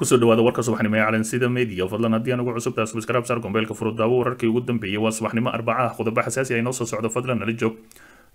ku soo dhawaada warka subaxnimo ee calansida media. Fadlan haddii aan ugu subscribe sar gombeelka furudaawo wararkii ugu dambeeyey waa subaxnimo arbacaha qodobo xasaasi ay noo soo socdo. Fadlan nala joog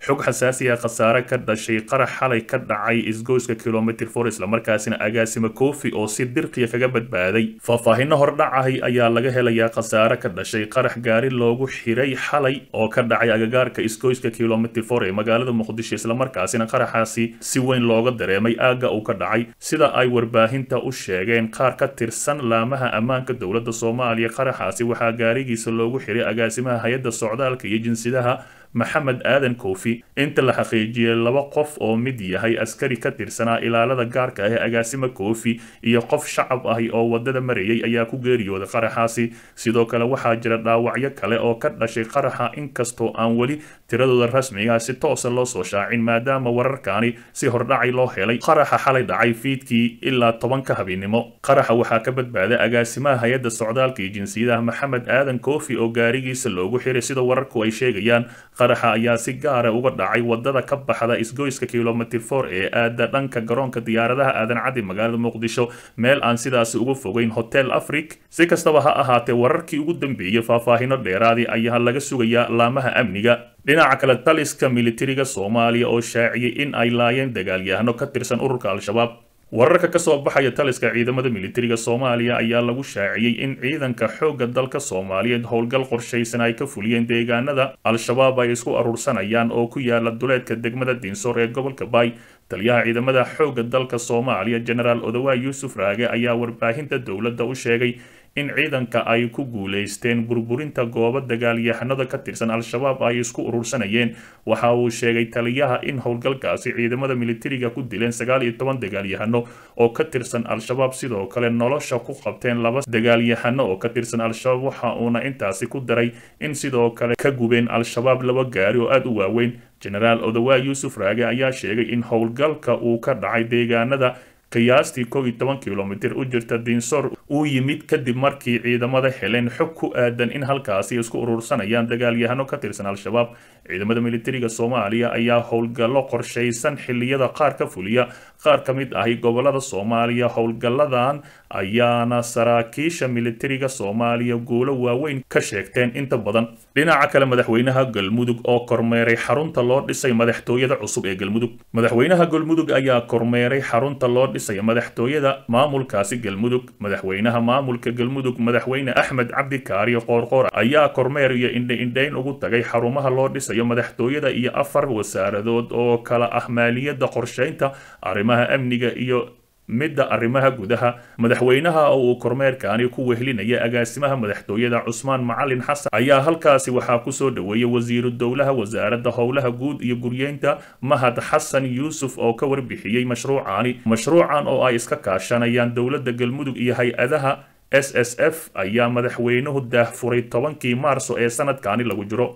xog xasaasi ah khasaare ka dhashay qarax xalay ka dhacay isgoyska kilomitr for islamarkaasina agaasima kofi oo si dirqiya kaga badbaaday. Faahfaahino hordhacahay ayaa laga helayaa khasaare ka dhashay qarax gaari loogu xiray xalay oo ka dhacay agagaarka isgoyska kilomitr for ee magaalada muqdisho islamarkaasina qaraxaasi si weyn looga dareemay aagga uu ka dhacay. Sida ay warbaahinta u sheegeen qaar ka tirsan laamaha ammaanka dowladda soomaaliya qaraxaasi waxaa gaarigiisa loogu xiray agaasimaha hay'adda socdaalka iyo jinsidaha maxamed aadan kofi inta la xaqiijiyey laba qof oo mid yahay askari ka tirsanaa ilaalada gaarka ah ee agaasima kofi iyo qof shacab ahi oo waddada marayay ayaa ku geeriyooday qaraxaasi. Sidoo kale waxaa jira dhaawacyo kale oo ka dhashay qaraxa inkastoo aan weli tiradooda rasmiga si toosa loo soo shaacin maadaama wararkaani si hordhacay loo helay. Qaraxa xalay dhacay fiidkii ilaa tobanka habeennimo. Qaraxa waxaa ka badbaaday agaasimaha hay'adda socdaalka iyo jinsiyadaha maxamed aadan kofi oo gaarigiisa loogu xiray sida wararku ay sheegayaan qaraxa ayaa si gaara uga dhacay waddada ka baxda isgoyska kilomitr for ee aada dhanka garoonka diyaaradaha aadan cadi magaalada muqdisho. Meel aan sidaasi uga fogeyn hotel afric si kastaba ha ahaatee wararkii ugu dambeeyey faahfaahino dheeraadii ayaa laga sugayaa laamaha amniga. Dhinaca kale taliska militariga soomaaliya oo shaaciyey in ay laayeen dagaalyahano ka tirsan ururka al-shabaab wararka ka soo baxaya taliska ciidamada militariga soomaaliya ayaa lagu shaaciyey in ciidanka xoogga dalka soomaaliyeed howlgal qorshaysan ay ka fuliyeen deegaanada al-shabaab ay isku aruursanayaan oo ku yaalla duleedka degmada diinsoor ee gobolka baay. Taliyaha ciidamada xoogga dalka soomaaliya genaraal odawaay yuusuf raage ayaa warbaahinta dowladda u sheegay in ciidanka ay ku guulaysteen burburinta goobo dagaalyahanada ka tirsan al-shabaab ay isku urursanayeen. Waxa uu sheegay taliyaha in howlgalkaasi ciidamada militariga ku dileen sagaal iyo toban dagaalyahano oo ka tirsan al-shabaab. Sidoo kale nolosha ku qabteen laba dagaalyahano oo ka tirsan al-shabaab. Waxa uuna intaasi ku daray in sidoo kale ka gubeen al-shabaab laba gaari oo aada u waaweyn. Genaraal odawaay yuusuf raage ayaa sheegay in howlgalka uu ka dhacay deegaanada qiyaastii kow iyo toban kilomitr u jirta diinsoor uu yimid kadib markii ciidamada heleen xog ku aadan in halkaasi isku urursanayaan dagaalyahano ka tirsan al-shabaab. Ciidamada militariga soomaaliya ayaa howlgallo qorshaysan xiliyada qaar ka fuliya qaar ka mid ahi gobollada soomaaliya. Howlgalladan ayaana saraakiisha militariga soomaaliya guulo waaweyn ka sheegteen. Inta badan dhinaca kale madaxweynaha galmudug oo kormeeray xarunta loo dhisay madaxtooyada cusub ee galmudug. Madaxweynaha galmudug ayaa kormeeray xarunta loo dhisay madaxtooyada maamulkaasi galmudug madaxweynaha maamulka galmudug madaxweyne axmed cabdi kaariyo qoorqoor ayaa kormeer iyo indha-indhayn ugu tagay xarumaha loo dhisayo madaxtooyada iyo afar wasaaradood oo kala ah maaliyadda qorshaynta arrimaha amniga iyo midda arrimaha gudaha madaxweynaha oo uu kormeerkaani ku wehlinaya agaasimaha madaxtooyada cusmaan macalin xasan ayaa halkaasi waxaa ku soo dhoweeyay wasiiru dowlaha wasaaradda howlaha guud iyo guryeynta mahad xasan yuusuf oo ka warbixiyey mashruucaani mashruucan oo ay iska kaashanayaan dowladda galmudug iyo hay'adaha s s f ayaa madaxweynuhu daahfuray tobankii maarso ee sanadkaani lagu jiro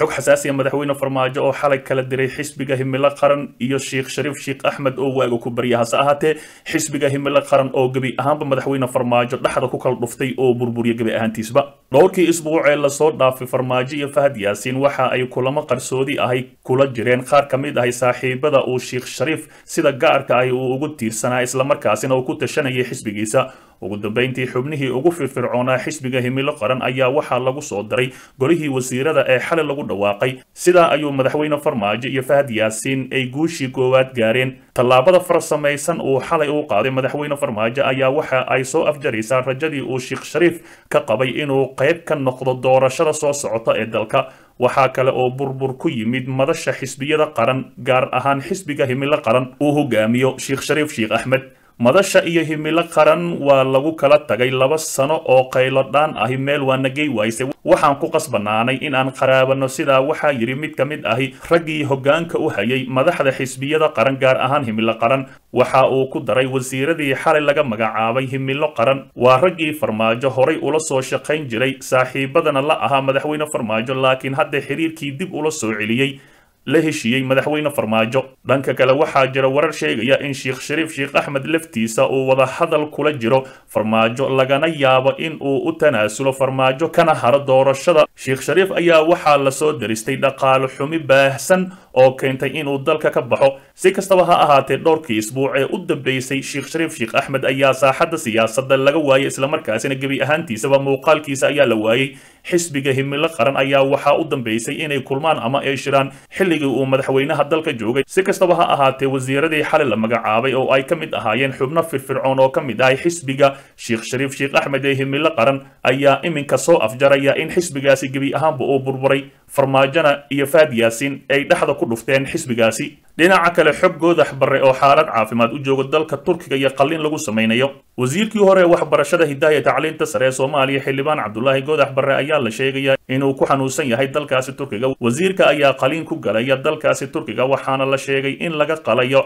xog xasaasiya madaxweyne farmaajo oo xalay kala diray xisbiga himilo qaran iyo sheekh shariif sheekh axmed oo waaga ku barya hase ahaatee xisbiga himilo qaran oo gebi ahaanba madaxweyne farmaajo dhexda ku kala dhuftay oo burburiya gebi ahaantiisba. Dhowrkii isbuuc ee la soo dhaafay farmaajo iyo fahad yaasiin waxa ay kulamo qarsoodi ahay kula jireen qaar ka mid ahay saaxiibada uu sheekh shariif sida gaarka ahi uu ugu tiirsanaa islamarkaasina uu ku tashanayay xisbigiisa ugu dambeyntii xubnihii ugu firfircoonaa xisbiga himilo qaran ayaa waxaa lagu soo daray golihii wasiirada ee xalay lagu dhawaaqay. Sidaa ayuu madaxweyne farmaajo iyo fahad yaasiin ay guushii koowaad gaareen. Tallaabada farsamaysan uu xalay u qaaday madaxweyne farmaajo ayaa waxa ay soo afjaraysaa rajadii uu sheekh shariif ka qabay inuu qayb ka noqdo doorashada soo socota ee dalka. Waxaa kale oo burbur ku yimid madasha xisbiyada qaran gaar ahaan xisbiga himilo qaran. Uu hogaamiyo sheekh shariif sheekh axmed madasha iyo himilo qaran waa lagu kala tagay laba sano oo qaylo dhaan ahi meel waa nagey waayse. Waxaan ku qasbanaanay in aan qaraabano sidaa waxaa yidhi mid ka mid ahi raggii hoggaanka u hayay madaxda xisbiyada qaran gaar ahaan himilo qaran waxa uu ku daray wasiiradii xalay laga magacaabay himilo qaran waa raggii farmaajo horay ula soo shaqayn jiray saaxiibadana la ahaa madaxweyne farmaajo laakiin hadda xiriirkii dib ula soo celiyey la heshiiyey madaxweyne farmaajo. Dhanka kale waxaa jira warar sheegaya in sheekh shariif sheekh axmed laftiisa uu wada hadal kula jiro. Farmaajo lagana yaabo in uu u tanaasulo farmaajo kana haro doorashada. Sheekh shariif ayaa waxaa la soo daristay dhaqaale xumi baahsan oo keentay inuu dalka ka baxo. Si kastaba ha ahaatee dhowrkii isbuuc ee u dambeysay. Sheekh shariif sheekh axmed ayaa saaxadda siyaasadda laga waayay islamarkaasina gebi ahaantiisaba muuqaalkiisa ayaa la waayey xisbiga himilo qaran ayaa waxaa u dambeysay inay kulmaan ama ay shiraan xilligii uu madaxweynaha dalka joogay. Si kastaba ha ahaatee wasiiradii xalay la magacaabay oo ay ka mid ahaayeen xubno firfircoon oo ka mid ahay xisbiga sheekh shariif sheekh axmed ee himilo qaran ayaa iminka soo afjaraya in xisbigaasi gebi ahaanba uu burburay farmaajona iyo faad yaasiin ay dhexda ku dhufteen xisbigaasi. Dhinaca kale xog goodax barre oo xaalad caafimaad u jooga dalka turkiga iyo qalliin lagu samaynayo. Wasiirkii hore waxbarashada hidaaya tacliinta sare ee soomaaliya xildhibaan cabdulaahi goodax barre ayaa la sheegaya inuu ku xanuunsan yahay dalkaasi turkiga. Wasiirka ayaa qaliin ku galaya dalkaasi turkiga waxaana la sheegay in laga qalayo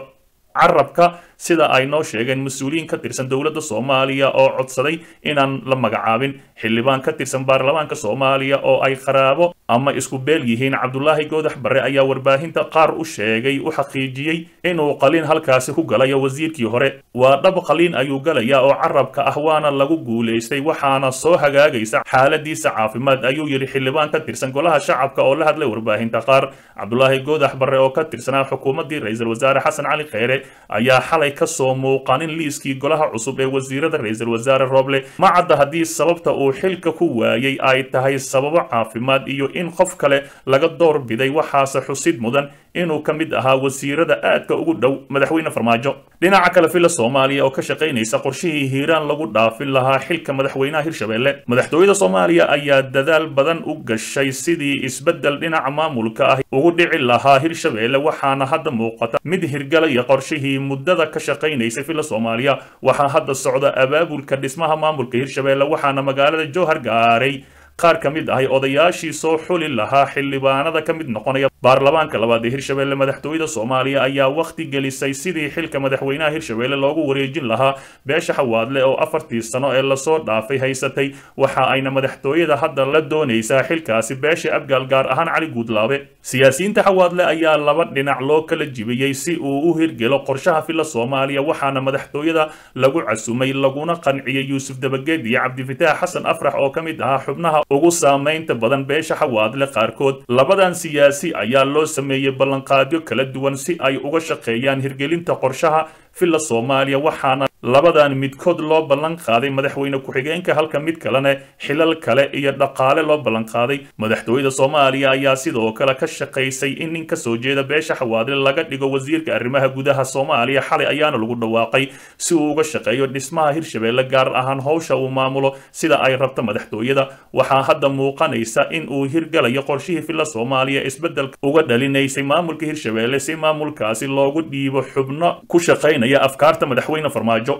carabka sida ay noo sheegeen mas'uuliyiin ka tirsan dowladda soomaaliya oo codsaday inaan la magacaabin xildhibaan ka tirsan baarlamaanka soomaaliya oo ay qaraabo ama isku beel yihiin cabdulaahi goodax barre ayaa warbaahinta qaar u sheegay u xaqiijiyey inuu qaliin halkaasi ku galayo wasiirkii hore. Waa dhab qaliin ayuu galaya oo carabka ah waana lagu guulaystay waxaana soo hagaagaysa xaaladiisa caafimaad ayuu yidhi xildhibaan ka tirsan golaha shacabka oo la hadlay warbaahinta qaar. Cabdulaahi goodax barre oo ka tirsanaa xukuumaddii ra'iisul wasaare xasan cali kheyre ayaa xalay ka soo muuqanin liiskii golaha cusub ee wasiirada ra'iisul wasaare roble ma cadda haddii sababta uu xilka ku waayey ay tahay sababo caafimaad iyo in qof kale laga door biday waxaase xusid mudan inuu ka mid ahaa wasiirada aadka ugu dhow madaxweyne farmaajo. Dhinaca kale fila soomaaliya oo ka shaqaynaysa qorshihii hiiraan lagu dhaafin lahaa xilka madaxweynaha hirshabelle. Madaxtooyada soomaaliya ayaa dadaal badan u gashay sidii isbeddel dhinaca maamulka ah ugu dhici lahaa hirshabelle waxaana hadda muuqata mid hirgalaya qorshihii muddada ka shaqaynaysay fila soomaaliya. Waxaa hadda socda abaabulka dhismaha maamulka hirshabelle waxaana magaalada jowhar gaaray qaar ka mid ahay odayaashii soo xuli lahaa xildhibaanada ka mid noqonaya baarlamaanka labaad ee madaxtooyada soomaaliya ayaa wakhti gelisay sidii xilka madaxweynaha hirshabelle loogu wareejin lahaa beesha xawaadle oo afartii sano ee la soo dhaafay haysatay. Waxa ayna madaxtooyada hadda la doonaysaa xilkaasi beesha abgaal gaar ahaan cali guudlaabe siyaasiyiinta xawaadle ayaa laba dhinac loo kala jibiyey si uu u hirgelo qorshaha fila soomaaliya waxaana madaxtooyada lagu casumay laguna qanciyey yuusuf dabageed iyo cabdifitaax xasan afrax oo ka mid ahaa xubnaha ugu saamaynta badan beesha xawaadle qaarkood. Labadan siyaasi ayaa loo sameeyey ballanqaadyo kala duwan si ay uga shaqeeyaan hirgelinta qorshaha filla soomaaliya waxaana labadan midkood loo ballan qaaday madaxweyne ku-xigeenka halka mid kalena xilal kale iyo dhaqaale loo ballan qaaday. Madaxtooyada soomaaliya ayaa sidoo kale ka shaqaysay in nin ka soo jeeda beesha xawaadle laga dhigo wasiirka arrimaha gudaha soomaaliya. Xalay ayaana lagu dhawaaqay si uu uga shaqeeyo dhismaha hirshabelle gaar ahaan howsha uu maamulo sida ay rabto madaxtooyada. Waxaa hadda muuqanaysa in uu hirgalayo qorshihii filla soomaaliya isbeddelka uga dhalinaysay maamulka hirshabelle si maamulkaasi loogu dhiibo xubno ku shaqaynaya afkaarta madaxweyne farmaajo